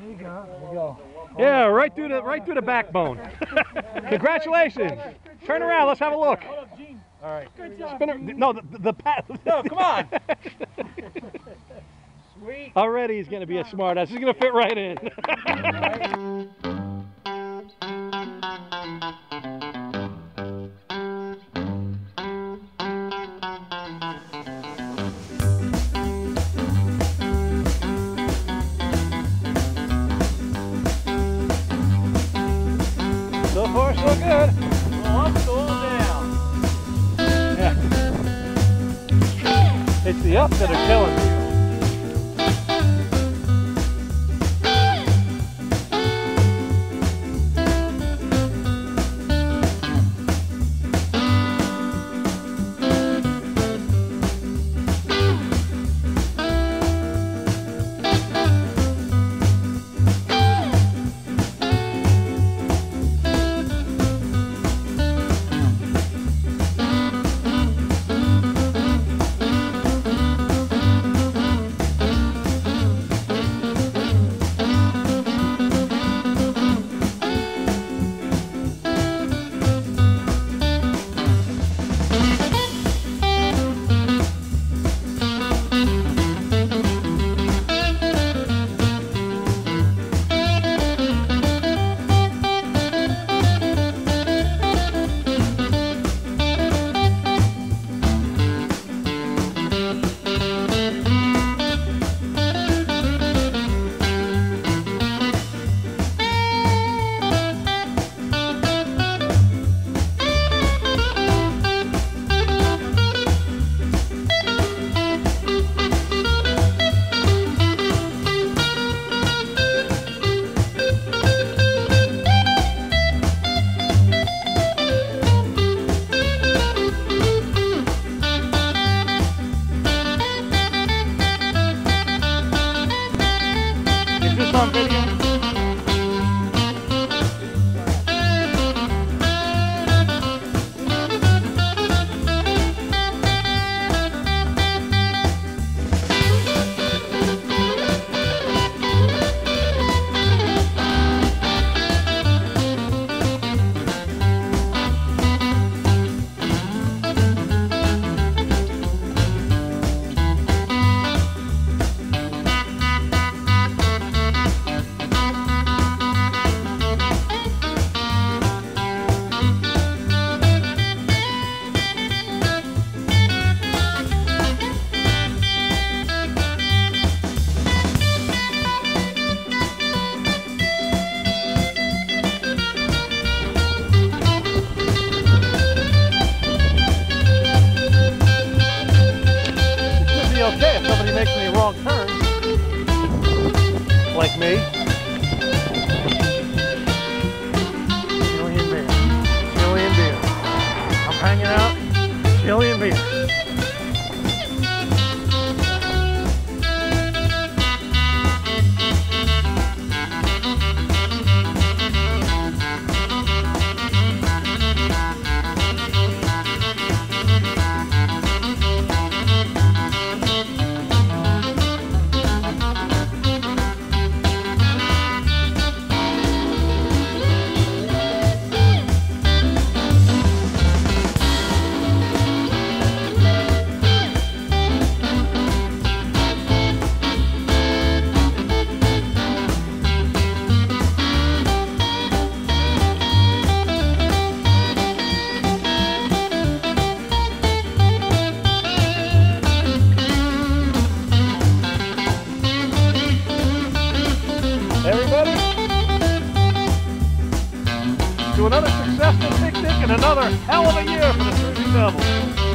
There you go. There you go. Yeah, right through the right through the backbone. Congratulations. Turn around. Let's have a look. All right. Spin it- No, the, the, the pat. No, come on. Sweet. Already he's going to be a smartass. He's going to fit right in. Good. Up, go down. Yeah. It's the ups that are killing me. Like me. Chilean beer. Chilean beer. I'm hanging out. Chilean beer. Successful picnic and another hell of a year for the Jersey Devils.